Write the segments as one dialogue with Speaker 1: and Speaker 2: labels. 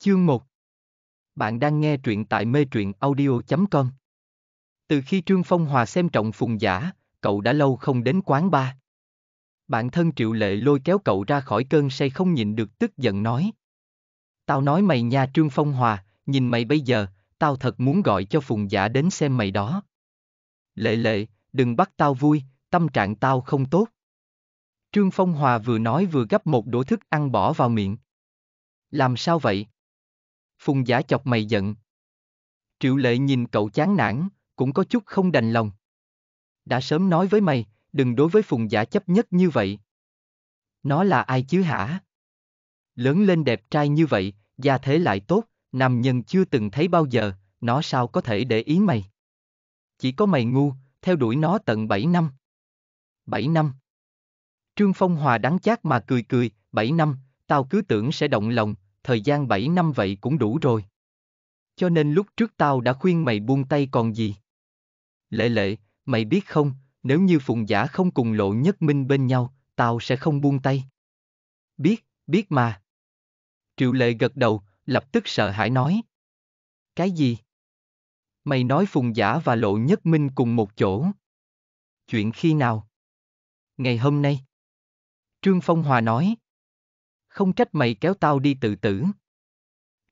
Speaker 1: Chương 1 Bạn đang nghe truyện tại mê truyện audio.com Từ khi Trương Phong Hòa xem trọng Phùng Giả, cậu đã lâu không đến quán bar. Bạn thân Triệu Lệ lôi kéo cậu ra khỏi cơn say không nhịn được tức giận nói. Tao nói mày nha Trương Phong Hòa, nhìn mày bây giờ, tao thật muốn gọi cho Phùng Giả đến xem mày đó. Lệ lệ, đừng bắt tao vui, tâm trạng tao không tốt. Trương Phong Hòa vừa nói vừa gấp một đũa thức ăn bỏ vào miệng. Làm sao vậy? Phùng giả chọc mày giận. Triệu lệ nhìn cậu chán nản, cũng có chút không đành lòng. Đã sớm nói với mày, đừng đối với phùng giả chấp nhất như vậy. Nó là ai chứ hả? Lớn lên đẹp trai như vậy, gia thế lại tốt, nam nhân chưa từng thấy bao giờ, nó sao có thể để ý mày? Chỉ có mày ngu, theo đuổi nó tận 7 năm. 7 năm. Trương Phong Hòa đắng chát mà cười cười, 7 năm, tao cứ tưởng sẽ động lòng, thời gian 7 năm vậy cũng đủ rồi. Cho nên lúc trước tao đã khuyên mày buông tay còn gì. Lệ lệ, mày biết không, nếu như Phùng Giả không cùng lộ nhất minh bên nhau, tao sẽ không buông tay. Biết, biết mà. Triệu lệ gật đầu, lập tức sợ hãi nói. Cái gì? Mày nói Phùng Giả và Lộ Nhất Minh cùng một chỗ. Chuyện khi nào? Ngày hôm nay. Trương Phong Hòa nói. Không trách mày kéo tao đi tự tử.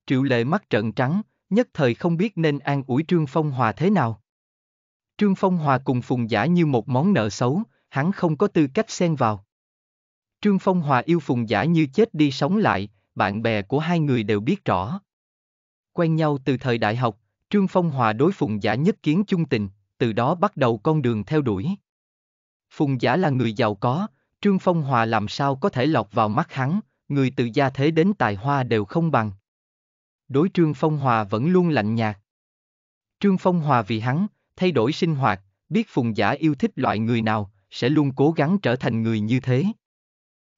Speaker 1: Triệu lệ mắt trợn trắng, nhất thời không biết nên an ủi Trương Phong Hòa thế nào. Trương Phong Hòa cùng Phùng Giả như một món nợ xấu, hắn không có tư cách xen vào. Trương Phong Hòa yêu Phùng Giả như chết đi sống lại, bạn bè của hai người đều biết rõ. Quen nhau từ thời đại học, Trương Phong Hòa đối Phùng Giả nhất kiến chung tình, từ đó bắt đầu con đường theo đuổi. Phùng Giả là người giàu có, Trương Phong Hòa làm sao có thể lọt vào mắt hắn, người từ gia thế đến tài hoa đều không bằng. Đối Trương Phong Hòa vẫn luôn lạnh nhạt. Trương Phong Hòa vì hắn, thay đổi sinh hoạt, biết Phùng Giả yêu thích loại người nào, sẽ luôn cố gắng trở thành người như thế.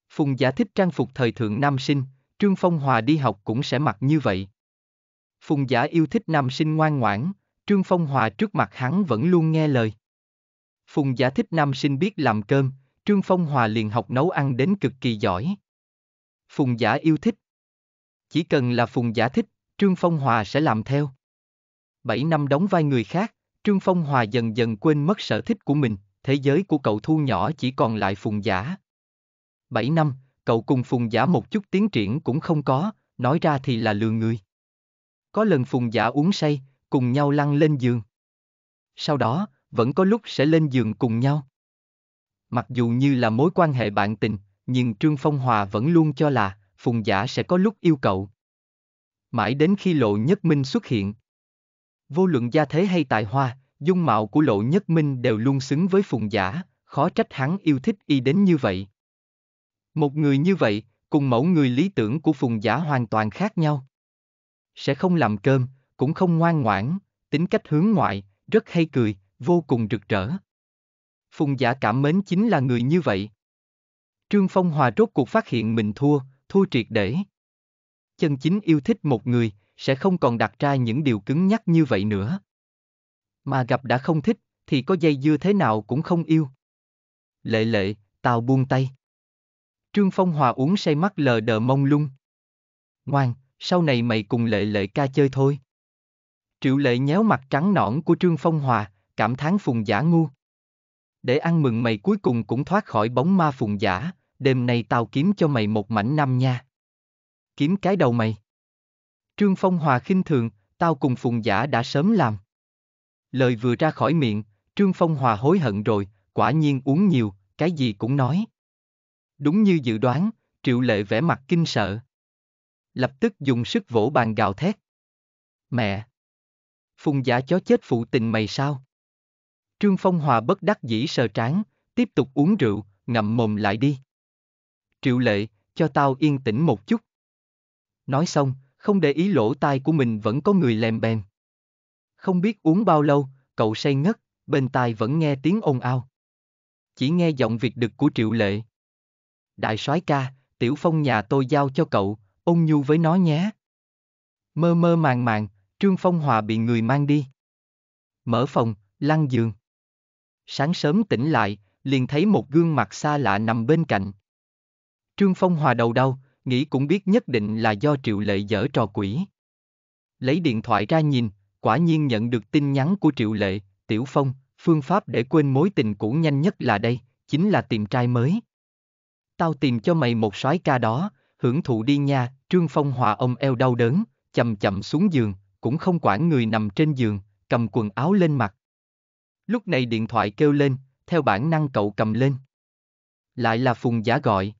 Speaker 1: Phùng Giả thích trang phục thời thượng nam sinh, Trương Phong Hòa đi học cũng sẽ mặc như vậy. Phùng Giả yêu thích nam sinh ngoan ngoãn, Trương Phong Hòa trước mặt hắn vẫn luôn nghe lời. Phùng Giả thích nam sinh biết làm cơm, Trương Phong Hòa liền học nấu ăn đến cực kỳ giỏi. Phùng Giả yêu thích. Chỉ cần là Phùng Giả thích, Trương Phong Hòa sẽ làm theo. Bảy năm đóng vai người khác, Trương Phong Hòa dần dần quên mất sở thích của mình, thế giới của cậu thu nhỏ chỉ còn lại Phùng Giả. Bảy năm, cậu cùng Phùng Giả một chút tiến triển cũng không có, nói ra thì là lừa người. Có lần Phùng Giả uống say, cùng nhau lăn lên giường. Sau đó, vẫn có lúc sẽ lên giường cùng nhau. Mặc dù như là mối quan hệ bạn tình, nhưng Trương Phong Hòa vẫn luôn cho là, Phùng Giả sẽ có lúc yêu cậu. Mãi đến khi Lộ Nhất Minh xuất hiện. Vô luận gia thế hay tài hoa, dung mạo của Lộ Nhất Minh đều luôn xứng với Phùng Giả, khó trách hắn yêu thích y đến như vậy. Một người như vậy, cùng mẫu người lý tưởng của Phùng Giả hoàn toàn khác nhau. Sẽ không làm cơm, cũng không ngoan ngoãn, tính cách hướng ngoại, rất hay cười, vô cùng rực rỡ. Phùng giả cảm mến chính là người như vậy. Trương Phong Hòa rốt cuộc phát hiện mình thua, thua triệt để. Chân chính yêu thích một người, sẽ không còn đặt ra những điều cứng nhắc như vậy nữa. Mà gặp đã không thích, thì có dây dưa thế nào cũng không yêu. Lệ lệ, tao buông tay. Trương Phong Hòa uống say mắt lờ đờ mông lung. Ngoan, sau này mày cùng lệ lệ ca chơi thôi. Triệu lệ nhéo mặt trắng nõn của Trương Phong Hòa, cảm thán phùng giả ngu. Để ăn mừng mày cuối cùng cũng thoát khỏi bóng ma phùng giả, đêm nay tao kiếm cho mày một mảnh năm nha. Kiếm cái đầu mày. Trương Phong Hòa khinh thường, tao cùng phùng giả đã sớm làm. Lời vừa ra khỏi miệng, Trương Phong Hòa hối hận rồi, quả nhiên uống nhiều, cái gì cũng nói. Đúng như dự đoán, Triệu Lệ vẻ mặt kinh sợ. Lập tức dùng sức vỗ bàn gào thét. Mẹ! Phùng giả chó chết phụ tình mày sao? Trương Phong Hòa bất đắc dĩ sờ trán, tiếp tục uống rượu, ngậm mồm lại đi. Triệu lệ, cho tao yên tĩnh một chút. Nói xong, không để ý lỗ tai của mình vẫn có người lèm bèm. Không biết uống bao lâu, cậu say ngất, bên tai vẫn nghe tiếng ồn ào. Chỉ nghe giọng việc đực của Triệu Lệ. Đại soái ca, Tiểu Phong nhà tôi giao cho cậu, ôn nhu với nó nhé. Mơ mơ màng màng, Trương Phong Hòa bị người mang đi. Mở phòng, lăn giường. Sáng sớm tỉnh lại, liền thấy một gương mặt xa lạ nằm bên cạnh. Trương Phong Hòa đầu đau, nghĩ cũng biết nhất định là do Triệu Lệ dở trò quỷ. Lấy điện thoại ra nhìn, quả nhiên nhận được tin nhắn của Triệu Lệ, Tiểu Phong, phương pháp để quên mối tình cũ nhanh nhất là đây, chính là tìm trai mới. Tao tìm cho mày một soái ca đó, hưởng thụ đi nha, Trương Phong hòa ông eo đau đớn, chậm chậm xuống giường, cũng không quản người nằm trên giường, cầm quần áo lên mặt. Lúc này điện thoại kêu lên, theo bản năng cậu cầm lên. Lại là Phùng Giả gọi.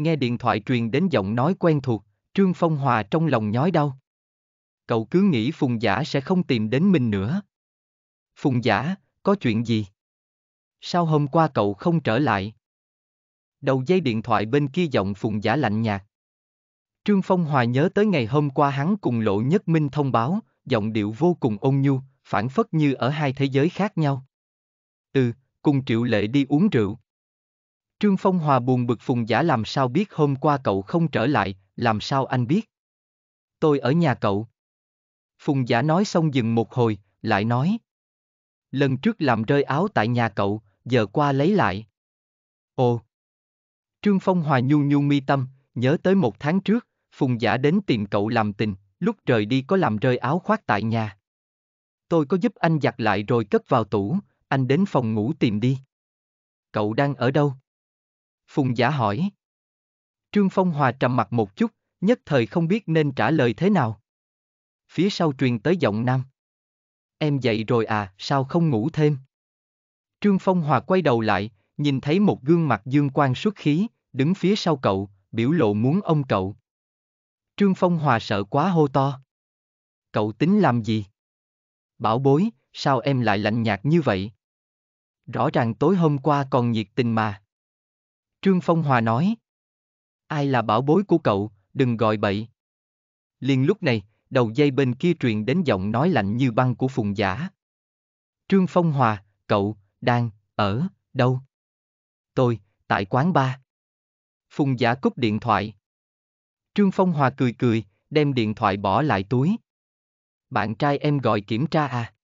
Speaker 1: Nghe điện thoại truyền đến giọng nói quen thuộc, Trương Phong Hòa trong lòng nhói đau. Cậu cứ nghĩ Phùng Giả sẽ không tìm đến mình nữa. Phùng Giả, có chuyện gì? Sao hôm qua cậu không trở lại? Đầu dây điện thoại bên kia giọng Phùng Giả lạnh nhạt. Trương Phong Hòa nhớ tới ngày hôm qua hắn cùng Lộ Nhất Minh thông báo, giọng điệu vô cùng ôn nhu, phản phất như ở hai thế giới khác nhau. Ừ, cùng Triệu Lệ đi uống rượu. Trương Phong Hòa buồn bực Phùng Giả làm sao biết hôm qua cậu không trở lại, làm sao anh biết? Tôi ở nhà cậu. Phùng Giả nói xong dừng một hồi, lại nói. Lần trước làm rơi áo tại nhà cậu, giờ qua lấy lại. Ồ. Trương Phong Hòa nhu nhu mi tâm, nhớ tới một tháng trước, Phùng Giả đến tìm cậu làm tình, lúc rời đi có làm rơi áo khoác tại nhà. Tôi có giúp anh giặt lại rồi cất vào tủ, anh đến phòng ngủ tìm đi. Cậu đang ở đâu? Phùng Giả hỏi. Trương Phong Hòa trầm mặt một chút, nhất thời không biết nên trả lời thế nào. Phía sau truyền tới giọng nam. Em dậy rồi à, sao không ngủ thêm? Trương Phong Hòa quay đầu lại, nhìn thấy một gương mặt dương quan xuất khí, đứng phía sau cậu, biểu lộ muốn ông cậu. Trương Phong Hòa sợ quá hô to. Cậu tính làm gì? Bảo bối, sao em lại lạnh nhạt như vậy? Rõ ràng tối hôm qua còn nhiệt tình mà. Trương Phong Hòa nói. Ai là bảo bối của cậu, đừng gọi bậy. Liền lúc này, đầu dây bên kia truyền đến giọng nói lạnh như băng của Phùng Giả. Trương Phong Hòa, cậu, đang, ở, đâu? Tôi, tại quán ba. Phùng Giả cúp điện thoại. Trương Phong Hòa cười cười, đem điện thoại bỏ lại túi. Bạn trai em gọi kiểm tra à?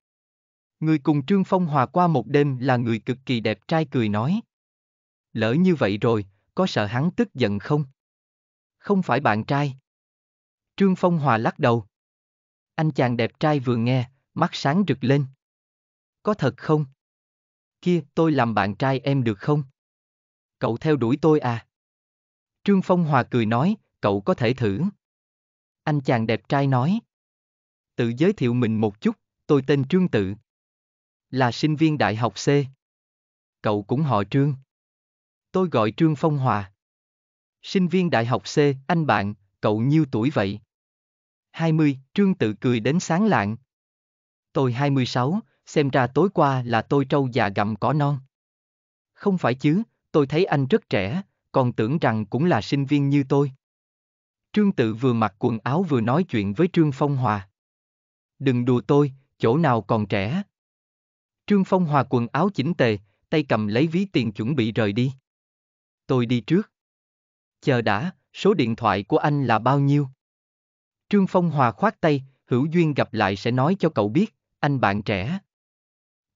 Speaker 1: Người cùng Trương Phong Hòa qua một đêm là người cực kỳ đẹp trai cười nói. Lỡ như vậy rồi, có sợ hắn tức giận không? Không phải bạn trai. Trương Phong Hòa lắc đầu. Anh chàng đẹp trai vừa nghe, mắt sáng rực lên. Có thật không? Kia, tôi làm bạn trai em được không? Cậu theo đuổi tôi à? Trương Phong Hòa cười nói, cậu có thể thử. Anh chàng đẹp trai nói. Tự giới thiệu mình một chút, tôi tên Trương Tự. Là sinh viên đại học C. Cậu cũng họ Trương. Tôi gọi Trương Phong Hòa. Sinh viên đại học C, anh bạn, cậu nhiêu tuổi vậy? 20, Trương tự cười đến sáng lạng. Tôi 26, xem ra tối qua là tôi trâu già gặm cỏ non. Không phải chứ, tôi thấy anh rất trẻ, còn tưởng rằng cũng là sinh viên như tôi. Trương tự vừa mặc quần áo vừa nói chuyện với Trương Phong Hòa. Đừng đùa tôi, chỗ nào còn trẻ. Trương Phong Hòa quần áo chỉnh tề, tay cầm lấy ví tiền chuẩn bị rời đi. Tôi đi trước. Chờ đã, số điện thoại của anh là bao nhiêu? Trương Phong Hòa khoát tay, hữu duyên gặp lại sẽ nói cho cậu biết, anh bạn trẻ.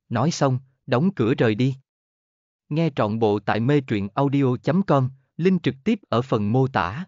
Speaker 1: Nói xong, đóng cửa rời đi. Nghe trọn bộ tại mê truyện audio.com, link trực tiếp ở phần mô tả.